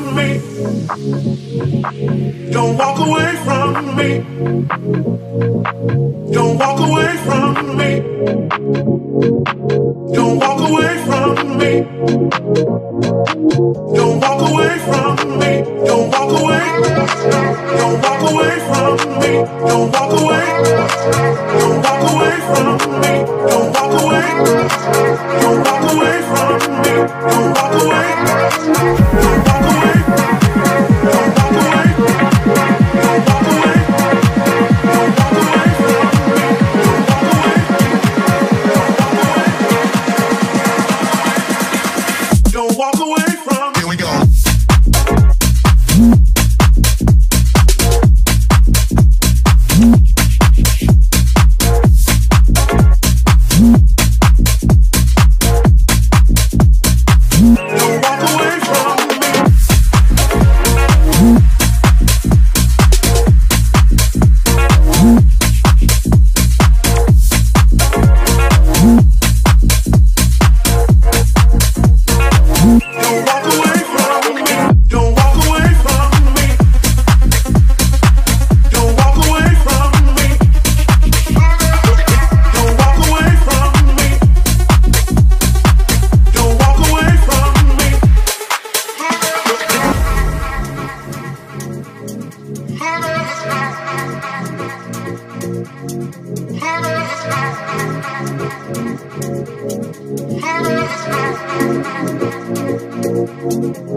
from me. Don't walk away from me. Don't walk away from me. Don't walk away from me. Don't walk away from me. Don't walk away. Thank you.